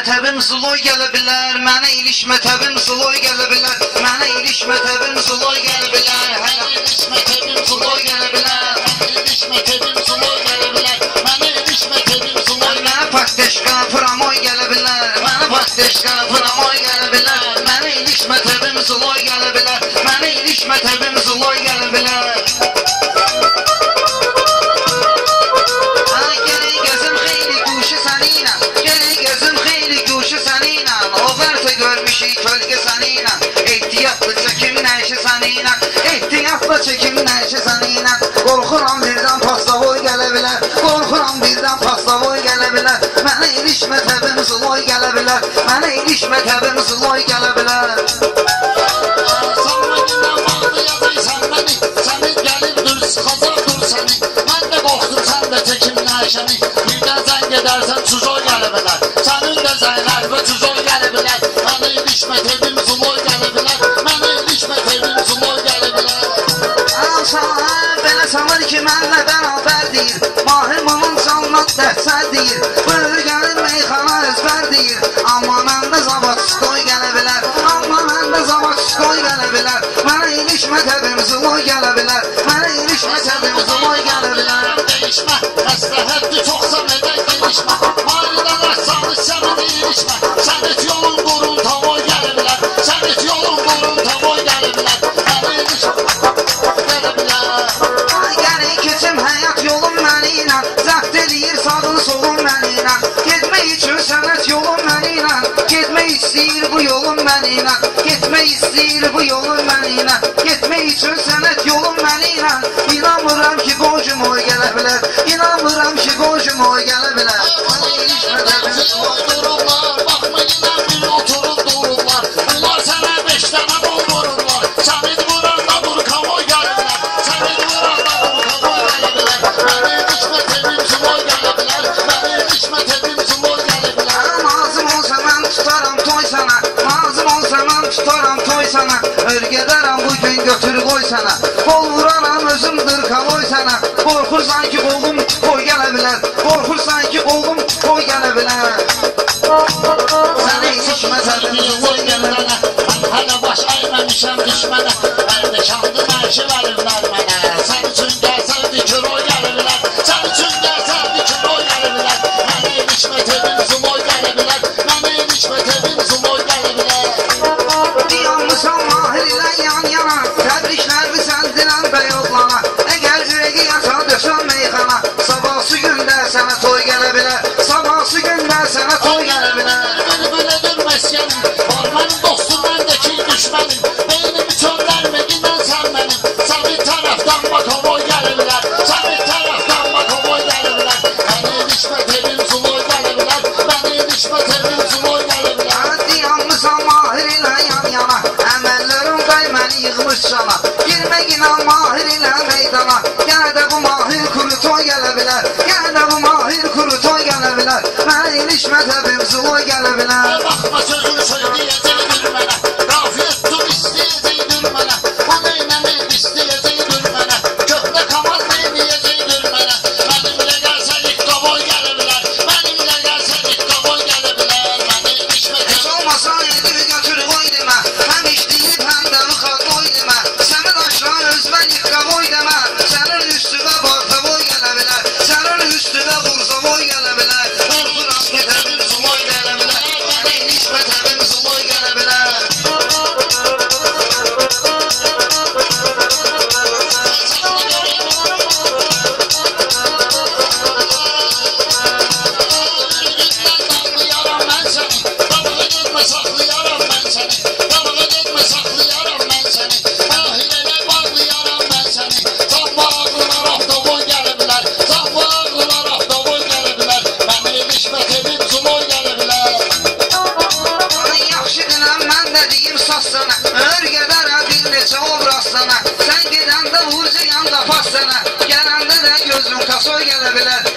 Təbim zloy gələ bilər, mənə ilişmə təbim zloy gələ bilər, mənə ilişmə təbim zloy Qorxuram birdən pastavoy gələ bilər. Qorxuram birdən pastavoy gələ bilər. Mənə ilişmə təbim zloy gələ bilər. Mənə ilişmə təbim zloy gələ bilər. Sanmadığından bağlı yazıysan məni Səni gəlib dur, sıxacaq dur səni Mən də qorxdum, sən də çəkim nəşəni Birdən zəng edərsən, çuzoy gələ bilər Sənin də zənglər və çuzoy gələ bilər Mənə ilişmə tebim, zuloy mənlə bərabər deyir Mahir bunun canına dərsər deyir Buyur gəlir meyxana özbər deyir Amma məndə zavod stoy gələ bilər Amma məndə zavod stoy gələ bilər Mənə ilişmə təbim zıloy gələ bilər Mənə ilişmə təbim İstəyir bu yolum məni ilə Getmək üçün sənət yolum məni ilə İnanmıram ki borcum oy gələ bilər İnanmıram ki borcum oy gələ bilər Mənə ilişmə də Örgədərəm bu gün götür qoy sana. Qol vuraram özüm dırkaloy sana. Qorxursan ki qolum qoy gələ bilər Qorxursan ki qolum qoy gələ bilər Səni ilişmə səbim qoy gələ bilər hələ baş əyməmişəm düşmənə Sənə toy gələ bilər Bülbülədir məskənim Var mənim dostum, məndəki düşmənim Beynimi çöllərmə, inən sən mənim Sən bir tərəfdən bax, havoy gəlirlər Sən bir tərəfdən bax, havoy gəlirlər Məni ilişmə tebim zuloy gəlirlər Məni ilişmə tebim zuloy gəlirlər Hadi yanmışam mahir ilə yan yana. Əməllərim qay məni yığmış cana. Girmək inan mahir ilə meydana. Gələ də bu mahir kuru toy bilər Mənə ilişmə təbim sana. Sən gedəndə vurcayam qapaz sana Gələndə də gözüm kasoy gələ bilər